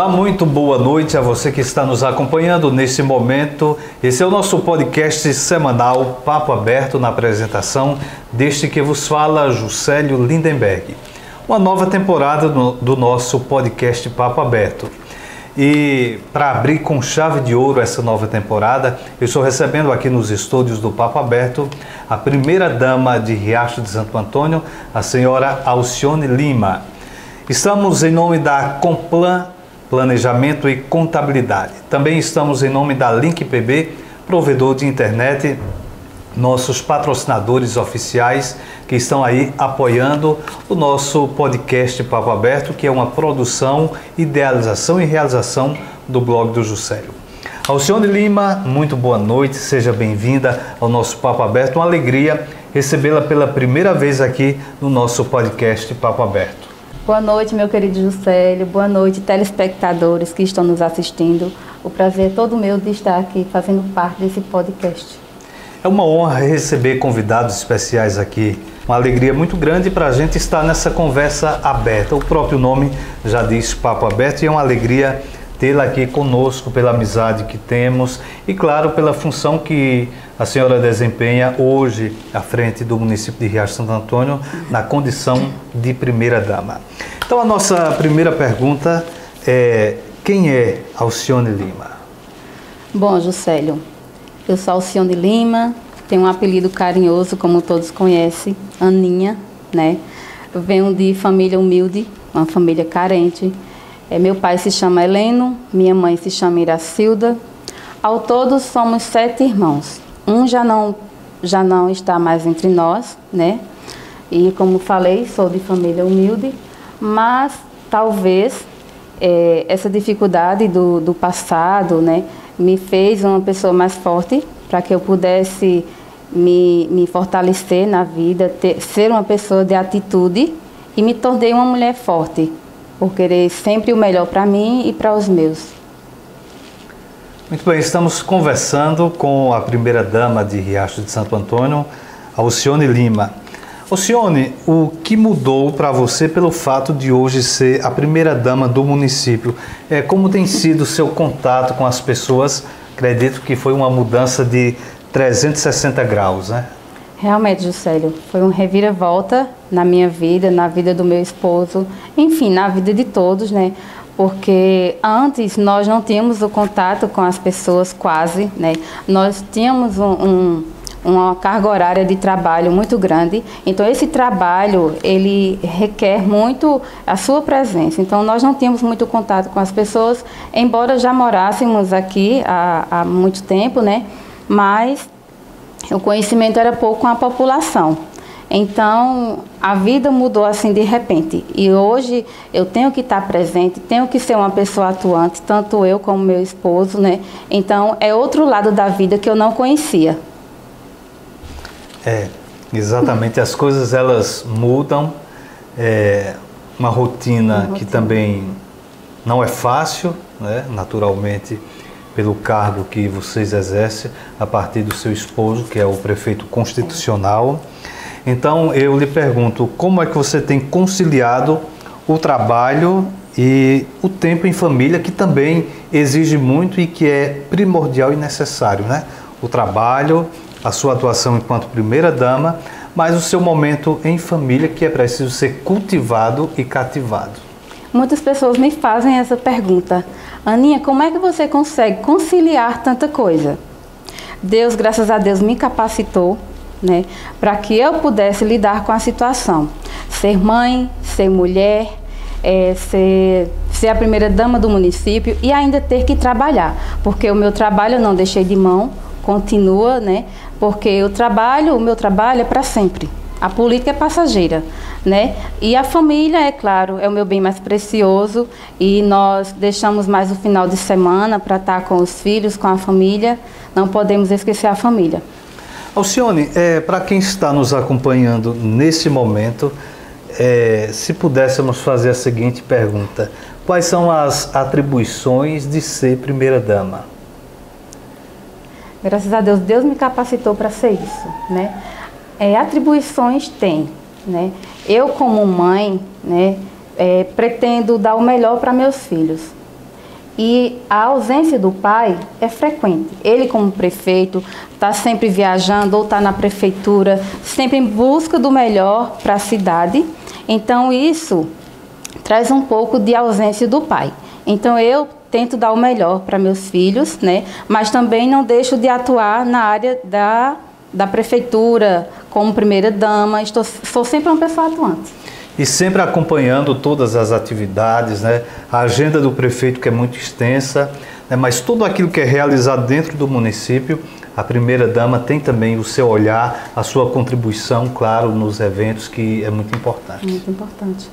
Olá, muito boa noite a você que está nos acompanhando nesse momento. Esse é o nosso podcast semanal Papo Aberto na apresentação deste que vos fala Juscelio Lindenberg. Uma nova temporada do nosso podcast Papo Aberto. E para abrir com chave de ouro essa nova temporada, eu estou recebendo aqui nos estúdios do Papo Aberto a primeira dama de Riacho de Santo Antônio, a senhora Alcione Lima. Estamos em nome da Complan Planejamento e Contabilidade. Também estamos em nome da Link PB, provedor de internet, nossos patrocinadores oficiais que estão aí apoiando o nosso podcast Papo Aberto, que é uma produção, idealização e realização do blog do Juscelio. Alcione Lima, muito boa noite, seja bem-vinda ao nosso Papo Aberto. Uma alegria recebê-la pela primeira vez aqui no nosso podcast Papo Aberto. Boa noite, meu querido Juscelio. Boa noite, telespectadores que estão nos assistindo. O prazer é todo meu de estar aqui fazendo parte desse podcast. É uma honra receber convidados especiais aqui. Uma alegria muito grande para a gente estar nessa conversa aberta. O próprio nome já diz Papo Aberto e é uma alegria tê-la aqui conosco pela amizade que temos e, claro, pela função que a senhora desempenha hoje à frente do município de Riacho Santo Antônio na condição de primeira-dama. Então, a nossa primeira pergunta é: quem é Alcione Lima? Bom, Juscelio, eu sou Alcione Lima, tenho um apelido carinhoso, como todos conhecem, Aninha, né? Venho de família humilde, uma família carente é, meu pai se chama Heleno, minha mãe se chama Iracilda. Ao todo somos sete irmãos. Um já não, já não está mais entre nós, né? E como falei, sou de família humilde, mas talvez é, essa dificuldade do, do passado, né, me fez uma pessoa mais forte para que eu pudesse me, me fortalecer na vida, ter, ser uma pessoa de atitude e me tornei uma mulher forte por querer sempre o melhor para mim e para os meus. Muito bem, estamos conversando com a primeira dama de Riacho de Santo Antônio, Alcione Lima. Alcione, o que mudou para você pelo fato de hoje ser a primeira dama do município? É, como tem sido o seu contato com as pessoas? Acredito que foi uma mudança de 360 graus, né? Realmente, Juscelio, foi um reviravolta na minha vida, na vida do meu esposo, enfim, na vida de todos, né? Porque antes nós não tínhamos o contato com as pessoas quase, né? Nós tínhamos um, um, uma carga horária de trabalho muito grande, então esse trabalho ele requer muito a sua presença. Então nós não tínhamos muito contato com as pessoas, embora já morássemos aqui há, há muito tempo, né? Mas o conhecimento era pouco com a população. Então, a vida mudou assim de repente. E hoje eu tenho que estar presente, tenho que ser uma pessoa atuante, tanto eu como meu esposo, né? Então, é outro lado da vida que eu não conhecia. É, exatamente. As coisas elas mudam. É uma rotina, uma rotina que também não é fácil, né? Naturalmente pelo cargo que vocês exercem a partir do seu esposo, que é o prefeito constitucional. Então eu lhe pergunto, como é que você tem conciliado o trabalho e o tempo em família, que também exige muito e que é primordial e necessário, né? O trabalho, a sua atuação enquanto primeira dama, mas o seu momento em família que é preciso ser cultivado e cativado. Muitas pessoas me fazem essa pergunta. Aninha, como é que você consegue conciliar tanta coisa? Deus, graças a Deus, me capacitou, né, para que eu pudesse lidar com a situação. Ser mãe, ser mulher, é, ser, ser a primeira dama do município e ainda ter que trabalhar, porque o meu trabalho eu não deixei de mão, continua, né? Porque o trabalho, o meu trabalho é para sempre. A política é passageira, né? E a família, é claro, é o meu bem mais precioso e nós deixamos mais o final de semana para estar com os filhos, com a família. Não podemos esquecer a família. Alcione, é, para quem está nos acompanhando nesse momento, é, se pudéssemos fazer a seguinte pergunta: quais são as atribuições de ser primeira-dama? Graças a Deus, Deus me capacitou para ser isso, né? É, atribuições tem, né? Eu como mãe, né, é, pretendo dar o melhor para meus filhos, E a ausência do pai é frequente. Ele, como prefeito, está sempre viajando ou está na prefeitura, sempre em busca do melhor para a cidade. Então, isso traz um pouco de ausência do pai. Então, eu tento dar o melhor para meus filhos, né? mas também não deixo de atuar na área da, da prefeitura, como primeira-dama. Estou, sou sempre uma pessoa atuante e sempre acompanhando todas as atividades, né? A agenda do prefeito que é muito extensa, né? mas tudo aquilo que é realizado dentro do município, a primeira dama tem também o seu olhar, a sua contribuição, claro, nos eventos que é muito importante. Muito importante.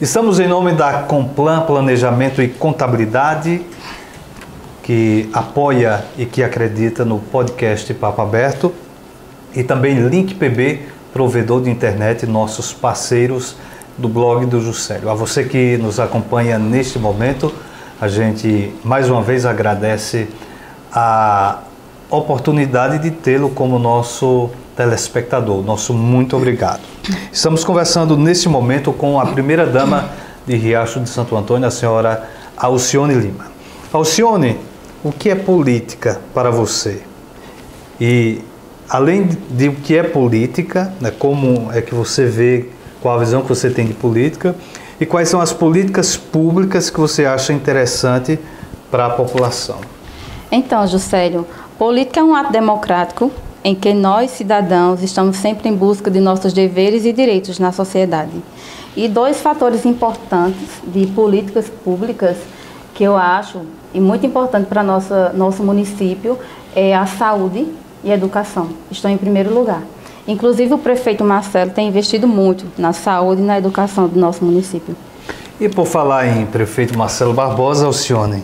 Estamos em nome da Complan Planejamento e Contabilidade, que apoia e que acredita no podcast Papo Aberto, e também Link PB provedor de internet, nossos parceiros do blog do Juscelio. A você que nos acompanha neste momento, a gente mais uma vez agradece a oportunidade de tê-lo como nosso telespectador. Nosso muito obrigado. Estamos conversando neste momento com a primeira dama de Riacho de Santo Antônio, a senhora Alcione Lima. Alcione, o que é política para você? E além de o que é política, né, como é que você vê, qual a visão que você tem de política e quais são as políticas públicas que você acha interessante para a população. Então, Juscelio, política é um ato democrático em que nós, cidadãos, estamos sempre em busca de nossos deveres e direitos na sociedade. E dois fatores importantes de políticas públicas que eu acho e muito importante para nosso município é a saúde e educação estão em primeiro lugar. Inclusive, o prefeito Marcelo tem investido muito na saúde e na educação do nosso município. E por falar em prefeito Marcelo Barbosa, Alcione,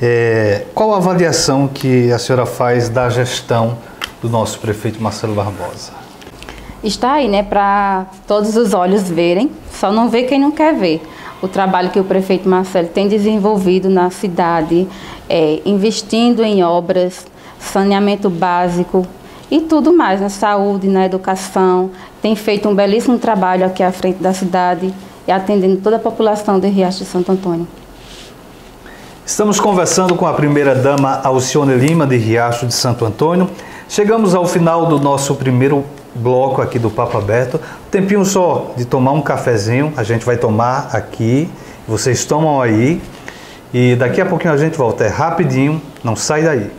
é, qual a avaliação que a senhora faz da gestão do nosso prefeito Marcelo Barbosa? Está aí, né, para todos os olhos verem, só não vê quem não quer ver. O trabalho que o prefeito Marcelo tem desenvolvido na cidade, é, investindo em obras, saneamento básico e tudo mais, na saúde, na educação. Tem feito um belíssimo trabalho aqui à frente da cidade e atendendo toda a população de Riacho de Santo Antônio. Estamos conversando com a primeira-dama Alcione Lima, de Riacho de Santo Antônio. Chegamos ao final do nosso primeiro bloco aqui do Papo Aberto. Tempinho só de tomar um cafezinho, a gente vai tomar aqui, vocês tomam aí. E daqui a pouquinho a gente volta. É rapidinho, não sai daí.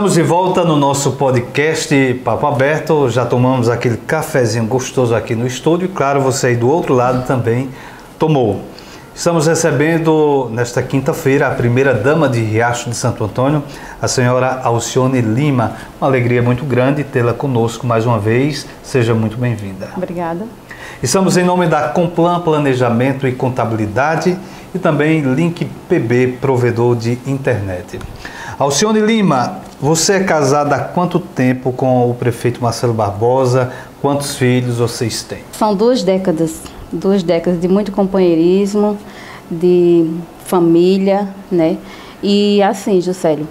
Estamos de volta no nosso podcast Papo Aberto. Já tomamos aquele cafezinho gostoso aqui no estúdio e, claro, você aí do outro lado também tomou. Estamos recebendo nesta quinta-feira a primeira dama de Riacho de Santo Antônio, a senhora Alcione Lima. Uma alegria muito grande tê-la conosco mais uma vez. Seja muito bem-vinda. Obrigada. Estamos em nome da Complan Planejamento e Contabilidade e também Link PB, provedor de internet. Alcione Lima, você é casada há quanto tempo com o prefeito Marcelo Barbosa? Quantos filhos vocês têm? São duas décadas, duas décadas de muito companheirismo, de família, né? E assim, Juscelio,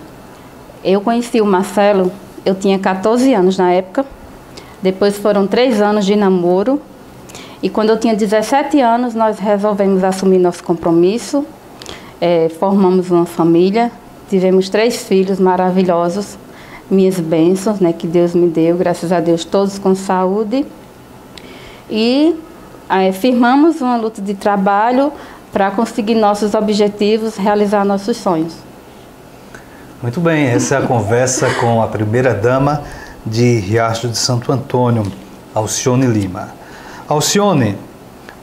eu conheci o Marcelo, eu tinha 14 anos na época, depois foram três anos de namoro, e quando eu tinha 17 anos, nós resolvemos assumir nosso compromisso, é, formamos uma família, Tivemos três filhos maravilhosos, minhas bênçãos, né, que Deus me deu, graças a Deus, todos com saúde. E aí, firmamos uma luta de trabalho para conseguir nossos objetivos, realizar nossos sonhos. Muito bem, essa é a conversa com a primeira-dama de Riacho de Santo Antônio, Alcione Lima. Alcione,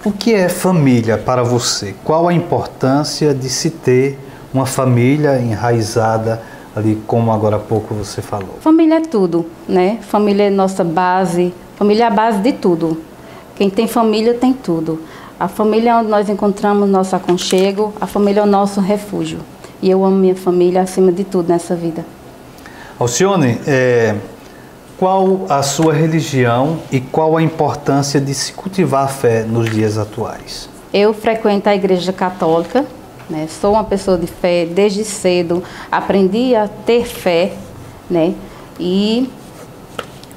o que é família para você? Qual a importância de se ter uma família enraizada ali, como agora há pouco você falou? Família é tudo, né? Família é nossa base, Família é a base de tudo. Quem tem família tem tudo. A família é onde nós encontramos nosso aconchego, a família é o nosso refúgio. E eu amo minha família acima de tudo nessa vida. Alcione, é, qual a sua religião e qual a importância de se cultivar a fé nos dias atuais? Eu frequento a igreja católica, né? sou uma pessoa de fé desde cedo, aprendi a ter fé, né? E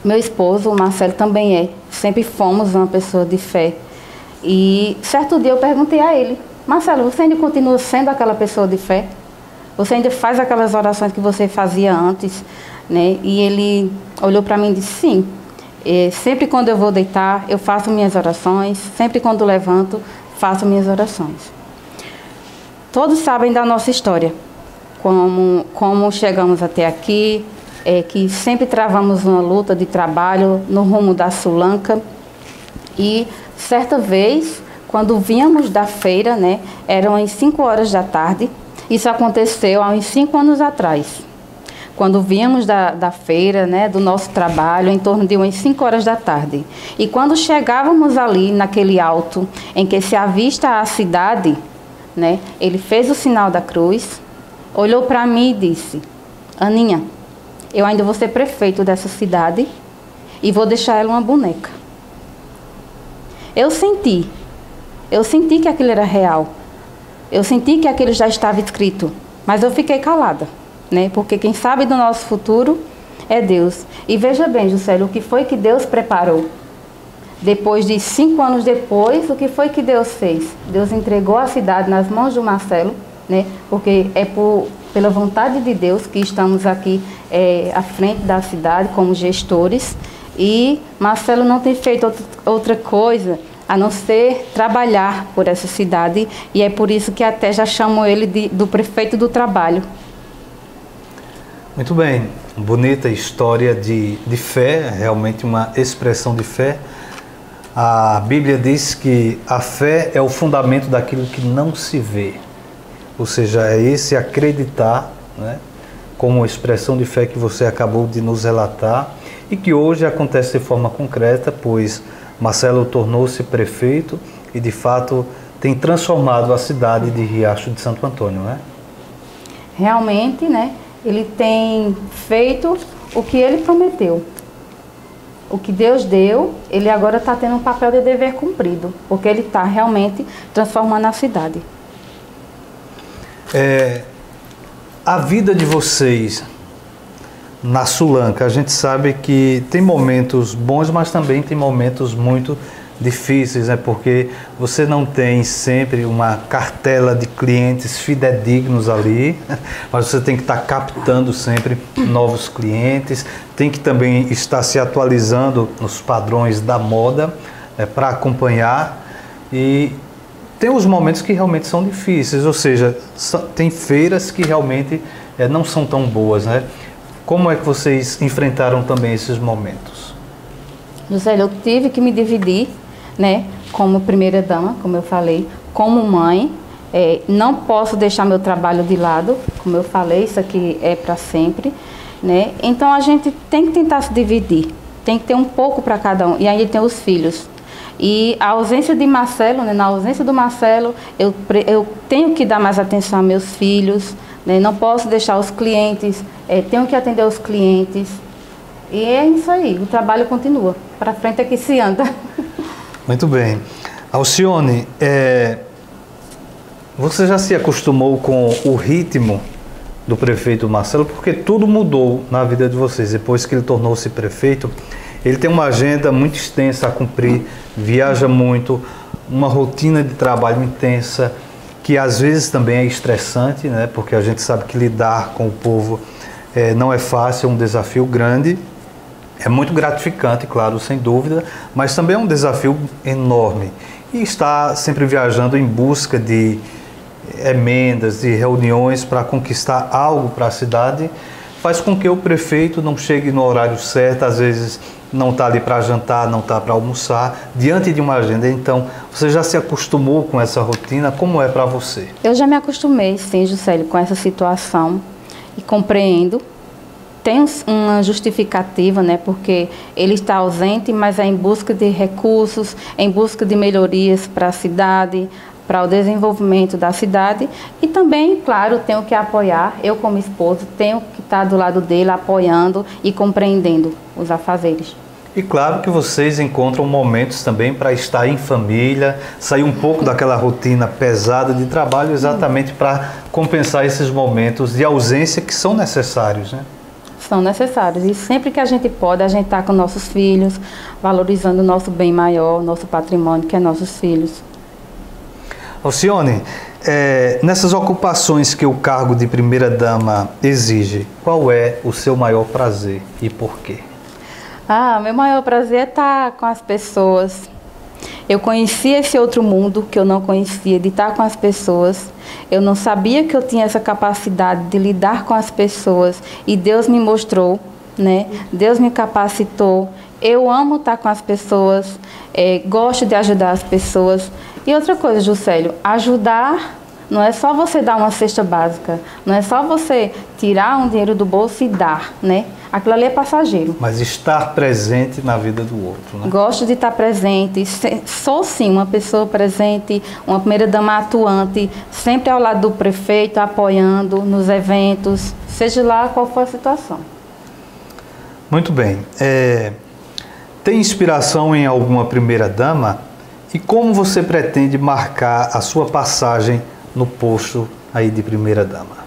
meu esposo, o Marcelo, também é. Sempre fomos uma pessoa de fé. E certo dia eu perguntei a ele, Marcelo, você ainda continua sendo aquela pessoa de fé? Você ainda faz aquelas orações que você fazia antes? Né? E ele olhou para mim e disse, sim. E sempre quando eu vou deitar, eu faço minhas orações. Sempre quando levanto, faço minhas orações. Todos sabem da nossa história. Como, como chegamos até aqui, é, que sempre travamos uma luta de trabalho no rumo da Sulanca. E certa vez, quando vínhamos da feira, né, eram às 5 horas da tarde, isso aconteceu há uns 5 anos atrás. Quando vínhamos da, da feira, né, do nosso trabalho, em torno de umas 5 horas da tarde. E quando chegávamos ali, naquele alto, em que se avista a cidade, né, ele fez o sinal da cruz, olhou para mim e disse: Aninha, eu ainda vou ser prefeito dessa cidade e vou deixar ela uma boneca. Eu senti, eu senti que aquilo era real. Eu senti que aquilo já estava escrito, mas eu fiquei calada, né? Porque quem sabe do nosso futuro é Deus. E veja bem, Juscelio, o que foi que Deus preparou? Depois de cinco anos depois, o que foi que Deus fez? Deus entregou a cidade nas mãos do Marcelo, né? Porque é por, pela vontade de Deus que estamos aqui é, à frente da cidade como gestores. E Marcelo não tem feito outra coisa a não ser trabalhar por essa cidade e é por isso que até já chamam ele de, do prefeito do trabalho. Muito bem, bonita história de, de fé, realmente uma expressão de fé. A Bíblia diz que a fé é o fundamento daquilo que não se vê, ou seja, é esse acreditar, né, como expressão de fé que você acabou de nos relatar e que hoje acontece de forma concreta, pois Marcelo tornou-se prefeito e de fato tem transformado a cidade de Riacho de Santo Antônio, né? Realmente, né? Ele tem feito o que ele prometeu. O que Deus deu, ele agora está tendo um papel de dever cumprido, porque ele está realmente transformando a cidade. É, a vida de vocês na Sulanca, a gente sabe que tem momentos bons, mas também tem momentos muito difíceis, né? Porque você não tem sempre uma cartela de clientes fidedignos ali, mas você tem que estar captando sempre novos clientes, tem que também estar se atualizando nos padrões da moda né? para acompanhar e tem os momentos que realmente são difíceis, ou seja, tem feiras que realmente é, não são tão boas, né? Como é que vocês enfrentaram também esses momentos? José, eu tive que me dividir, né, como primeira dama, como eu falei, como mãe. É, não posso deixar meu trabalho de lado, como eu falei, isso aqui é para sempre, né? Então a gente tem que tentar se dividir, tem que ter um pouco para cada um. E aí tem os filhos. E a ausência de Marcelo, né, na ausência do Marcelo, eu, eu tenho que dar mais atenção a meus filhos, né? Não posso deixar os clientes, é, tenho que atender os clientes. E é isso aí, o trabalho continua. Para frente é que se anda. Muito bem. Alcione, é, você já se acostumou com o ritmo do prefeito Marcelo? Porque tudo mudou na vida de vocês. Depois que ele tornou-se prefeito, ele tem uma agenda muito extensa a cumprir, viaja muito, uma rotina de trabalho intensa que às vezes também é estressante, né? porque a gente sabe que lidar com o povo é, não é fácil, é um desafio grande. É muito gratificante, claro, sem dúvida, mas também é um desafio enorme. E está sempre viajando em busca de emendas, de reuniões para conquistar algo para a cidade, faz com que o prefeito não chegue no horário certo, às vezes não está ali para jantar, não está para almoçar, diante de uma agenda. Então, você já se acostumou com essa rotina? Como é para você? Eu já me acostumei, sim, Juscelio, com essa situação e compreendo. Tem uma justificativa, né? Porque ele está ausente, mas é em busca de recursos, em busca de melhorias para a cidade, para o desenvolvimento da cidade e também, claro, tenho que apoiar, eu como esposo, tenho que estar do lado dele apoiando e compreendendo os afazeres. E claro que vocês encontram momentos também para estar em família, sair um pouco daquela rotina pesada de trabalho, exatamente para compensar esses momentos de ausência que são necessários, né? São necessários. E sempre que a gente pode, a gente está com nossos filhos, valorizando o nosso bem maior, nosso patrimônio, que é nossos filhos. Alcione, é, nessas ocupações que o cargo de primeira-dama exige, qual é o seu maior prazer e por quê? Ah, meu maior prazer é estar com as pessoas. Eu conheci esse outro mundo que eu não conhecia, de estar com as pessoas. Eu não sabia que eu tinha essa capacidade de lidar com as pessoas e Deus me mostrou, né? Deus me capacitou. Eu amo estar com as pessoas, é, gosto de ajudar as pessoas. E outra coisa, Juscelio, ajudar não é só você dar uma cesta básica, não é só você tirar um dinheiro do bolso e dar, né? Aquilo ali é passageiro. Mas estar presente na vida do outro, né? Gosto de estar presente. Sou sim uma pessoa presente, uma primeira dama atuante, sempre ao lado do prefeito, apoiando nos eventos, seja lá qual for a situação. Muito bem. É, tem inspiração em alguma primeira dama? E como você pretende marcar a sua passagem no posto aí de primeira dama?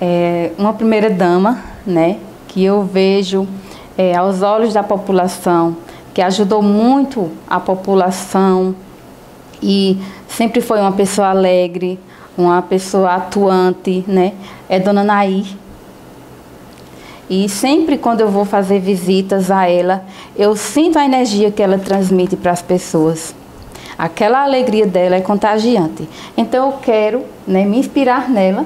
É uma primeira dama, né, que eu vejo é, aos olhos da população, que ajudou muito a população e sempre foi uma pessoa alegre, uma pessoa atuante, né, é Dona Nair. E sempre quando eu vou fazer visitas a ela, eu sinto a energia que ela transmite para as pessoas. Aquela alegria dela é contagiante. Então eu quero né, me inspirar nela,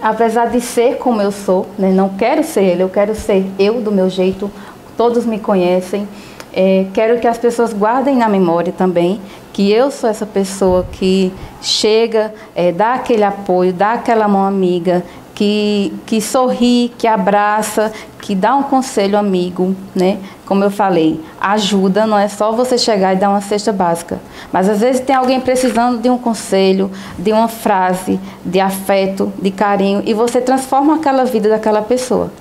apesar de ser como eu sou, né, não quero ser ele, eu quero ser eu do meu jeito. Todos me conhecem. É, quero que as pessoas guardem na memória também que eu sou essa pessoa que chega, é, dá aquele apoio, dá aquela mão amiga, que, que sorri, que abraça, que dá um conselho amigo, né? Como eu falei, ajuda não é só você chegar e dar uma cesta básica, mas às vezes tem alguém precisando de um conselho, de uma frase, de afeto, de carinho e você transforma aquela vida daquela pessoa.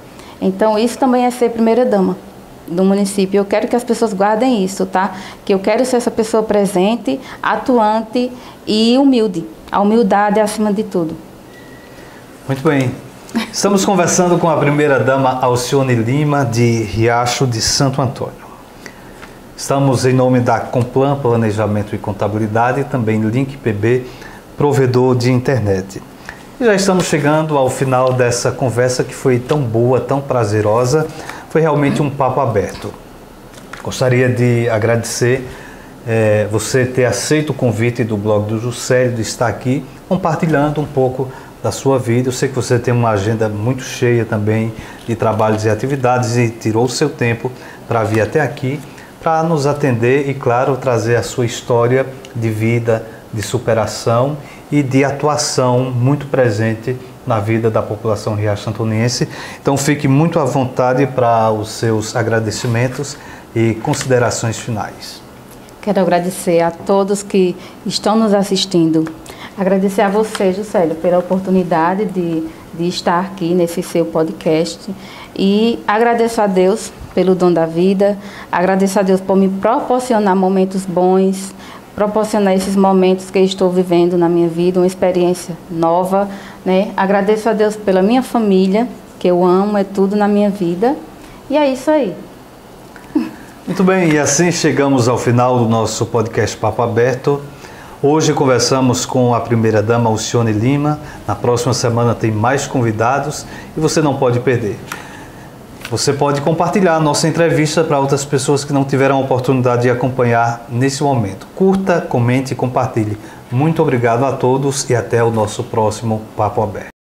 Então isso também é ser primeira dama do município. Eu quero que as pessoas guardem isso, tá? Que eu quero ser essa pessoa presente, atuante e humilde. A humildade é acima de tudo. Muito bem. Estamos conversando com a primeira-dama Alcione Lima, de Riacho de Santo Antônio. Estamos em nome da Complan Planejamento e Contabilidade e também Link PB, provedor de internet. E já estamos chegando ao final dessa conversa que foi tão boa, tão prazerosa. Foi realmente um papo aberto. Gostaria de agradecer é, você ter aceito o convite do blog do Juscelio de estar aqui compartilhando um pouco da sua vida. Eu sei que você tem uma agenda muito cheia também de trabalhos e atividades e tirou o seu tempo para vir até aqui para nos atender e, claro, trazer a sua história de vida, de superação e de atuação muito presente na vida da população riacho antoniense. Então fique muito à vontade para os seus agradecimentos e considerações finais. Quero agradecer a todos que estão nos assistindo Agradecer a você, Juscelio, pela oportunidade de, de estar aqui nesse seu podcast. E agradeço a Deus pelo dom da vida, agradeço a Deus por me proporcionar momentos bons, proporcionar esses momentos que estou vivendo na minha vida, uma experiência nova. Né? Agradeço a Deus pela minha família, que eu amo, é tudo na minha vida. E é isso aí. Muito bem, e assim chegamos ao final do nosso podcast Papo Aberto. Hoje conversamos com a primeira-dama Alcione Lima. Na próxima semana tem mais convidados e você não pode perder. Você pode compartilhar a nossa entrevista para outras pessoas que não tiveram a oportunidade de acompanhar nesse momento. Curta, comente e compartilhe. Muito obrigado a todos e até o nosso próximo Papo Aberto.